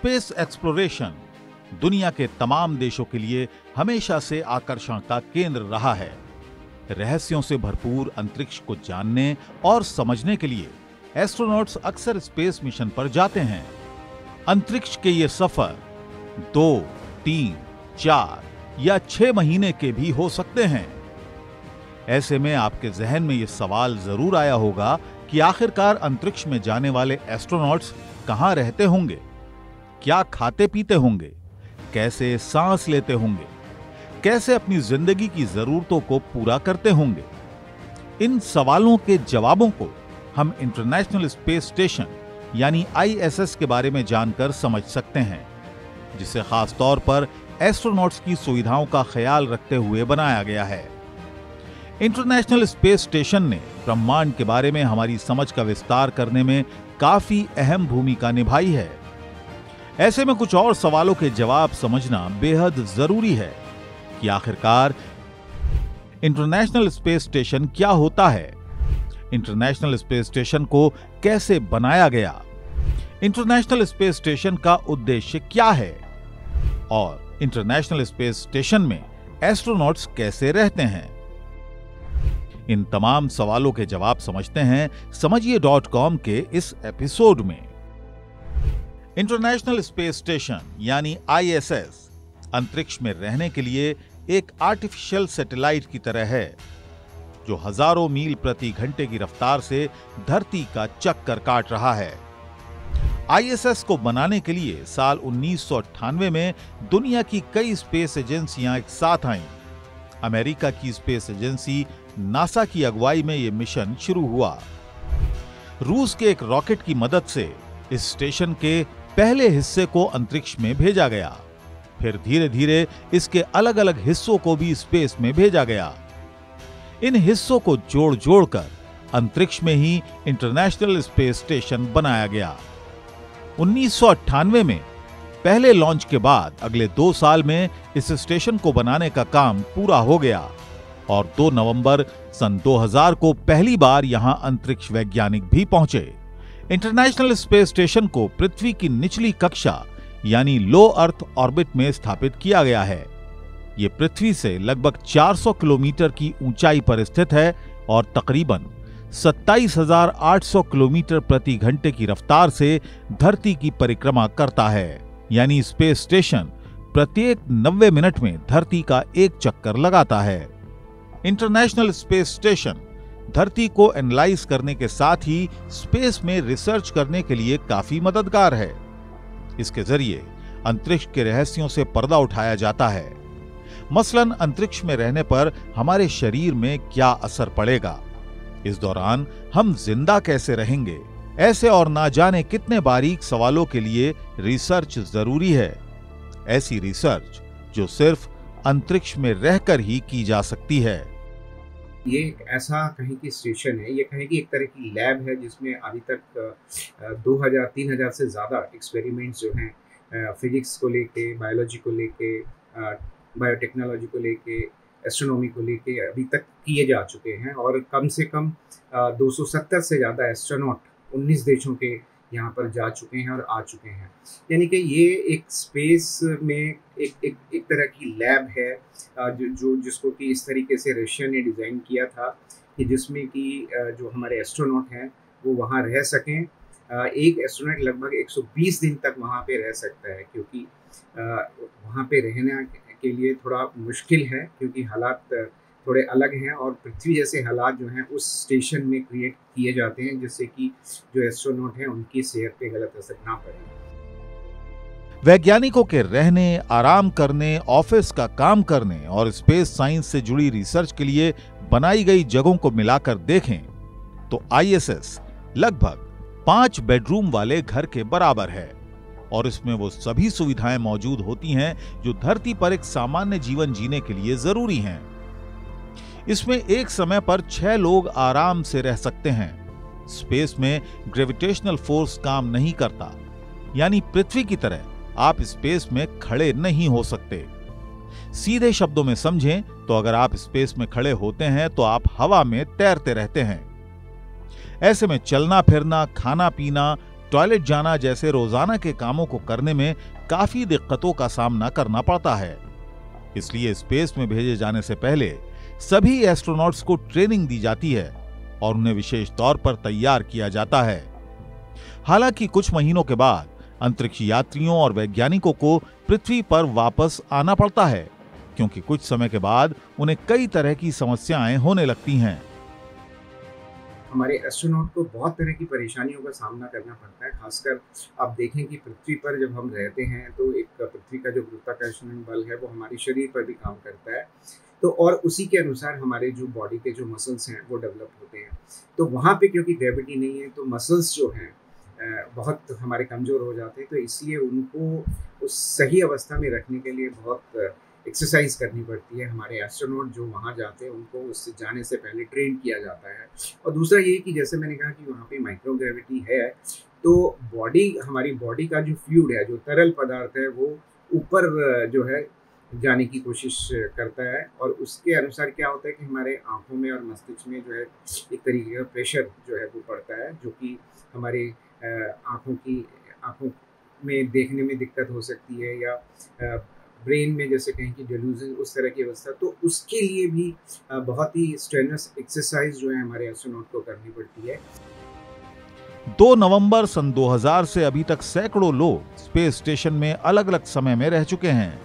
Space exploration दुनिया के तमाम देशों के लिए हमेशा से आकर्षण का केंद्र रहा है। रहस्यों से भरपूर अंतरिक्ष को जानने और समझने के लिए एस्ट्रोनॉट्स अक्सर स्पेस मिशन पर जाते हैं। अंतरिक्ष के ये सफ़र दो, तीन, चार या छह महीने के भी हो सकते हैं। ऐसे में आपके जहन में यह सवाल ज़रूर आया होगा कि आखिरकार अंतरिक्ष में जाने वाले एस्ट्रोनॉट्स कहाँ रहते होंगे। क्या खाते पीते होंगे? कैसे सांस लेते होंगे? कैसे अपनी ज़िंदगी की जरूरतों को पूरा करते होंगे? इन सवालों के जवाबों को हम इंटरनेशनल स्पेस स्टेशन, यानी आईएसएस के बारे में जानकर समझ सकते हैं, जिसे खास तौर पर एस्ट्रोनॉट्स की सुविधाओं का ख्याल रखते हुए बनाया गया है। इंटरनेशनल स्पेस स्टेशन ने ब्रह्मांड के बारे में हमारी समझ का विस्तार करने में काफ़ी अहम भूमिका निभाई है। ऐसे में कुछ और सवालों के जवाब समझना बेहद ज़रूरी है कि आखिरकार इंटरनेशनल स्पेस स्टेशन क्या होता है? इंटरनेशनल स्पेस स्टेशन को कैसे बनाया गया? इंटरनेशनल स्पेस स्टेशन का उद्देश्य क्या है? और इंटरनेशनल स्पेस स्टेशन में एस्ट्रोनॉट्स कैसे रहते हैं? इन तमाम सवालों के जवाब समझते हैं समझिए डॉट कॉम के इस एपिसोड में। इंटरनेशनल स्पेस स्टेशन, यानी आईएसएस अंतरिक्ष में रहने के लिए एक आर्टिफिशियल सैटेलाइट की तरह है, जो हज़ारों मील प्रति घंटे की रफ्तार से धरती का चक्कर काट रहा है आईएसएस को बनाने के लिए साल उन्नीस सौ अट्ठानवे में दुनिया की कई स्पेस एजेंसियाँ एक साथ आईं। अमेरिका की स्पेस एजेंसी नासा की अगुवाई में यह मिशन शुरू हुआ रूस के एक रॉकेट की मदद से इस स्टेशन के पहले हिस्से को अंतरिक्ष में भेजा गया। फिर धीरे धीरे इसके अलग अलग हिस्सों को भी स्पेस में भेजा गया। इन हिस्सों को जोड़ जोड़कर अंतरिक्ष में ही इंटरनेशनल स्पेस स्टेशन बनाया गया। उन्नीस सौ अट्ठानवे में पहले लॉन्च के बाद अगले दो साल में इस स्टेशन को बनाने का काम पूरा हो गया और 2 नवंबर सन 2000 को पहली बार यहाँ अंतरिक्ष वैज्ञानिक भी पहुँचे। इंटरनेशनल स्पेस स्टेशन को पृथ्वी की निचली कक्षा यानी लो अर्थ ऑर्बिट में स्थापित किया गया है। ये पृथ्वी से लगभग 400 किलोमीटर की ऊंचाई पर स्थित है और तकरीबन 27,800 किलोमीटर प्रति घंटे की रफ्तार से धरती की परिक्रमा करता है। यानी स्पेस स्टेशन प्रत्येक 90 मिनट में धरती का एक चक्कर लगाता है। इंटरनेशनल स्पेस स्टेशन धरती को एनालाइज करने के साथ ही स्पेस में रिसर्च करने के लिए काफ़ी मददगार है। इसके ज़रिए अंतरिक्ष के रहस्यों से पर्दा उठाया जाता है। मसलन अंतरिक्ष में रहने पर हमारे शरीर में क्या असर पड़ेगा? इस दौरान हम ज़िंदा कैसे रहेंगे? ऐसे और ना जाने कितने बारीक सवालों के लिए रिसर्च ज़रूरी है। ऐसी रिसर्च जो सिर्फ़ अंतरिक्ष में रहकर ही की जा सकती है। ये ऐसा कहीं की स्टेशन है, ये कहीं की एक तरह की लैब है जिसमें अभी तक 2000 3000 से ज़्यादा एक्सपेरिमेंट्स जो हैं फिजिक्स को लेके बायोलॉजी को लेके बायोटेक्नोलॉजी को लेके एस्ट्रोनॉमी को लेके अभी तक किए जा चुके हैं और कम से कम 270 से ज़्यादा एस्ट्रोनॉट 19 देशों के यहाँ पर जा चुके हैं और आ चुके हैं। यानी कि ये एक स्पेस में एक एक एक तरह की लैब है जो जो, जिसको कि इस तरीके से रशिया ने डिज़ाइन किया था कि जिसमें कि जो हमारे एस्ट्रोनॉट हैं, वो वहाँ रह सकें। एक एस्ट्रोनॉट लगभग 120 दिन तक वहाँ पे रह सकता है, क्योंकि वहाँ पे रहने के लिए थोड़ा मुश्किल है, क्योंकि हालात थोड़े अलग हैं और पृथ्वी जैसे हालात जो हैं उस स्टेशन में क्रिएट किए जाते हैं जिससे कि जो एस्ट्रोनॉट हैं उनकी सेहत पे गलत असर ना पड़े। वैज्ञानिकों के रहने, आराम करने ऑफ़िस का काम करने और स्पेस साइंस से जुड़ी रिसर्च के लिए बनाई गई जगहों को मिलाकर देखें तो आईएसएस लगभग पाँच बेडरूम वाले घर के बराबर है और इसमें वो सभी सुविधाएँ मौजूद होती हैं जो धरती पर एक सामान्य जीवन जीने के लिए ज़रूरी हैं। इसमें एक समय पर छह लोग आराम से रह सकते हैं। स्पेस में ग्रेविटेशनल फोर्स काम नहीं करता। यानी पृथ्वी की तरह आप स्पेस में खड़े नहीं हो सकते। सीधे शब्दों में समझें तो अगर आप स्पेस में खड़े होते हैं तो आप हवा में तैरते रहते हैं। ऐसे में चलना, फिरना, खाना, पीना, टॉयलेट जाना जैसे रोज़ाना के कामों को करने में काफ़ी दिक्कतों का सामना करना पड़ता है। इसलिए स्पेस में भेजे जाने से पहले सभी एस्ट्रोनॉट्स को ट्रेनिंग दी जाती है और उन्हें विशेष तौर पर तैयार किया जाता है। हालाँकि कुछ महीनों के बाद, अंतरिक्ष यात्रियों और वैज्ञानिकों को पृथ्वी पर वापस आना पड़ता है, क्योंकि कुछ समय के बाद उन्हें कई तरह की समस्याएँ होने लगती हैं। हमारे एस्ट्रोनॉट को बहुत तरह की परेशानियों का सामना करना पड़ता है, खासकर आप देखें कि पृथ्वी पर जब हम रहते हैं तो एक पृथ्वी का जो गुरुत्वाकर्षण बल है, वो हमारे शरीर पर भी काम करता है। तो और उसी के अनुसार हमारे जो बॉडी के जो मसल्स हैं, वो डेवलप होते हैं। तो वहाँ पे क्योंकि ग्रेविटी नहीं है तो मसल्स जो हैं बहुत हमारे कमज़ोर हो जाते हैं तो इसलिए उनको उस सही अवस्था में रखने के लिए बहुत एक्सरसाइज करनी पड़ती है। हमारे एस्ट्रोनॉट जो वहाँ जाते हैं, उनको उससे जाने से पहले ट्रेन किया जाता है। और दूसरा ये कि जैसे मैंने कहा कि वहाँ पे माइक्रो ग्रेविटी है तो बॉडी हमारी बॉडी का जो फ्लूड है, जो तरल पदार्थ है, वो ऊपर, जो है, जाने की कोशिश करता है। और उसके अनुसार क्या होता है कि हमारे आँखों में और मस्तिष्क में जो है, एक तरीके का प्रेशर जो है, वो पड़ता है, जो कि हमारे आँखों की, आँखों में देखने में दिक्कत हो सकती है या ब्रेन में जैसे कहें कि डेलूजन उस तरह की अवस्था तो उसके लिए भी बहुत ही स्ट्रेनस एक्सरसाइज जो है हमारे एस्ट्रोनॉट को करनी पड़ती है। 2 नवंबर सन 2000 से अभी तक सैकड़ों लोग स्पेस स्टेशन में अलग अलग समय में रह चुके हैं।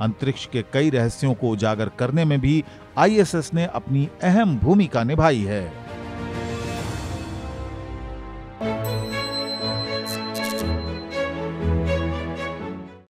अंतरिक्ष के कई रहस्यों को उजागर करने में भी आईएसएस ने अपनी अहम भूमिका निभाई है।